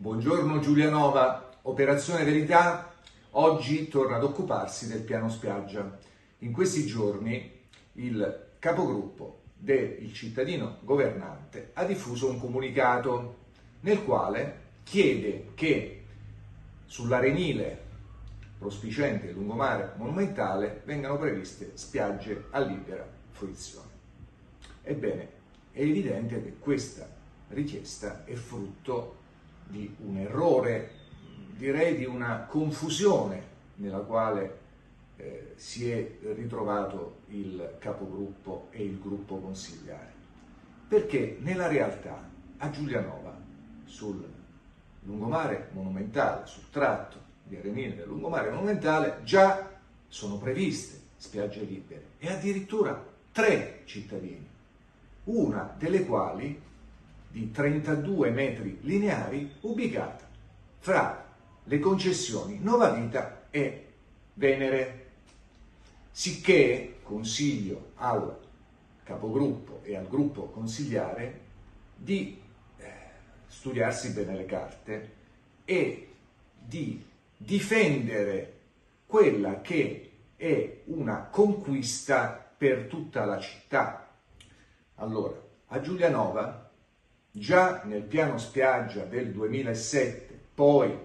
Buongiorno Giulianova, Operazione Verità oggi torna ad occuparsi del piano spiaggia. In questi giorni il capogruppo del cittadino governante ha diffuso un comunicato nel quale chiede che sull'arenile prospicente e lungomare monumentale vengano previste spiagge a libera fruizione. Ebbene, è evidente che questa richiesta è frutto di un errore, direi di una confusione nella quale eh, si è ritrovato il capogruppo e il gruppo consigliare. Perché nella realtà a Giulianova, sul lungomare monumentale, sul tratto di Arenile del lungomare monumentale, già sono previste spiagge libere e addirittura tre cittadini, una delle quali di 32 metri lineari ubicata fra le concessioni Nova Vita e Venere. Sicché consiglio al capogruppo e al gruppo consigliare di eh, studiarsi bene le carte e di difendere quella che è una conquista per tutta la città. Allora, a Giulianova già nel piano spiaggia del 2007, poi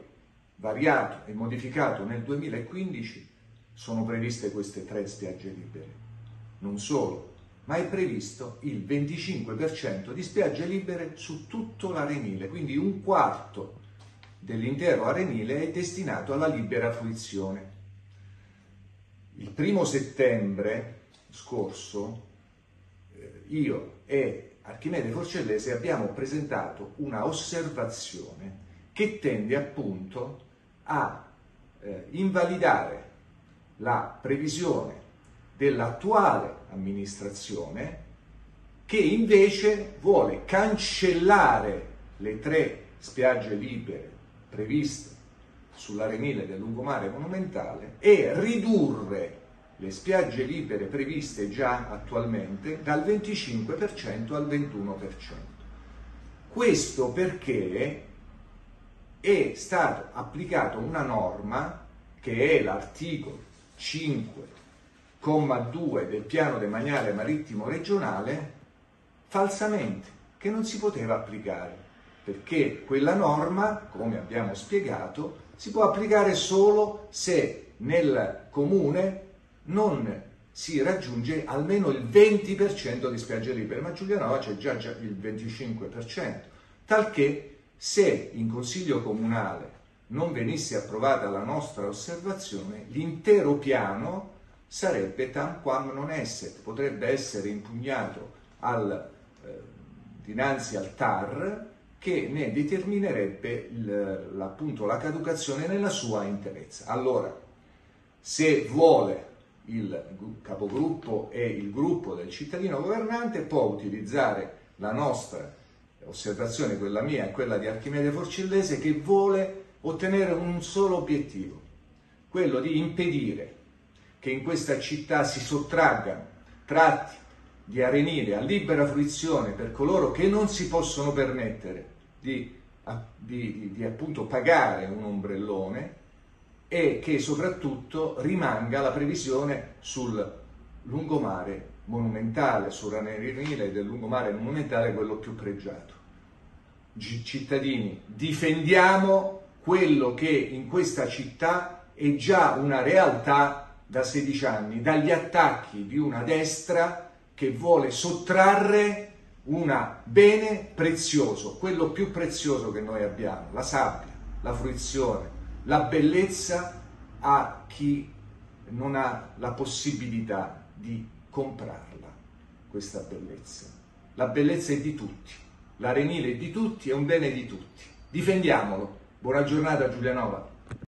variato e modificato nel 2015, sono previste queste tre spiagge libere. Non solo, ma è previsto il 25% di spiagge libere su tutto l'arenile, quindi un quarto dell'intero arenile è destinato alla libera fruizione. Il primo settembre scorso eh, io e Archimede Forcellese abbiamo presentato una osservazione che tende appunto a eh, invalidare la previsione dell'attuale amministrazione che invece vuole cancellare le tre spiagge libere previste sull'arenile del lungomare monumentale e ridurre le spiagge libere previste già attualmente dal 25% al 21%. Questo perché è stata applicata una norma che è l'articolo 5,2 del piano demaniale marittimo regionale falsamente, che non si poteva applicare, perché quella norma, come abbiamo spiegato, si può applicare solo se nel comune non si raggiunge almeno il 20% di spiagge libere, ma Giulianova c'è già, già il 25%, talché se in Consiglio Comunale non venisse approvata la nostra osservazione, l'intero piano sarebbe tam quam non esset, potrebbe essere impugnato al, eh, dinanzi al TAR che ne determinerebbe il, appunto, la caducazione nella sua interezza. Allora, se vuole il capogruppo e il gruppo del cittadino governante può utilizzare la nostra osservazione, quella mia e quella di Archimede Forcillese, che vuole ottenere un solo obiettivo, quello di impedire che in questa città si sottraggano tratti di arenile a libera fruizione per coloro che non si possono permettere di, di, di appunto pagare un ombrellone e che soprattutto rimanga la previsione sul lungomare monumentale, sul ranerile del lungomare monumentale, quello più pregiato. Cittadini, difendiamo quello che in questa città è già una realtà da 16 anni, dagli attacchi di una destra che vuole sottrarre un bene prezioso, quello più prezioso che noi abbiamo, la sabbia, la fruizione, la bellezza a chi non ha la possibilità di comprarla, questa bellezza. La bellezza è di tutti, l'arenile è di tutti, è un bene di tutti. Difendiamolo. Buona giornata Giulianova.